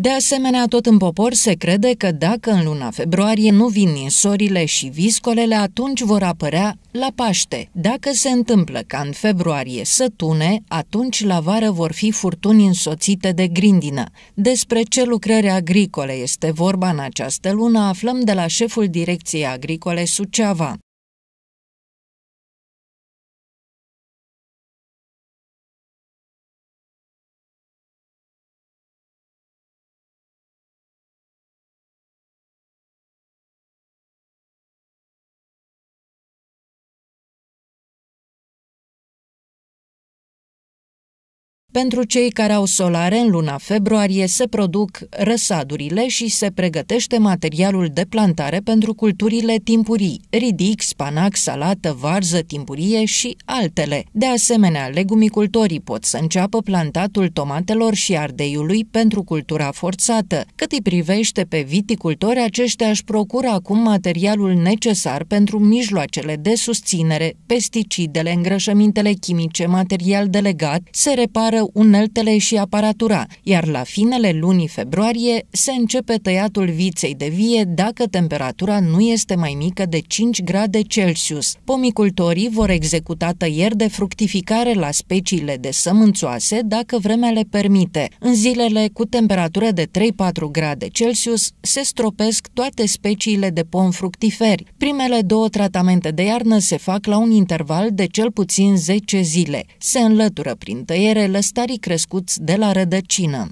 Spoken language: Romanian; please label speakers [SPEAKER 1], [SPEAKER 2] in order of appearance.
[SPEAKER 1] De asemenea, tot în popor se crede că dacă în luna februarie nu vin ninsorile și viscolele, atunci vor apărea la Paște. Dacă se întâmplă ca în februarie să tune, atunci la vară vor fi furtuni însoțite de grindină. Despre ce lucrări agricole este vorba în această lună aflăm de la șeful Direcției Agricole Suceava. Pentru cei care au solare, în luna februarie se produc răsadurile și se pregătește materialul de plantare pentru culturile timpurii, ridic, spanac, salată, varză, timpurie și altele. De asemenea, legumicultorii pot să înceapă plantatul tomatelor și ardeiului pentru cultura forțată. Cât îi privește pe viticultori, aceștia își procură acum materialul necesar pentru mijloacele de susținere, pesticidele, îngrășămintele chimice, material delegat, se repară uneltele și aparatura, iar la finele lunii februarie se începe tăiatul viței de vie dacă temperatura nu este mai mică de 5 grade Celsius. Pomicultorii vor executa tăieri de fructificare la speciile de sămânțoase dacă vremea le permite. În zilele cu temperatură de 3-4 grade Celsius se stropesc toate speciile de pom fructiferi. Primele două tratamente de iarnă se fac la un interval de cel puțin 10 zile. Se înlătură prin tăiere lăstarii crescuți de la rădăcină.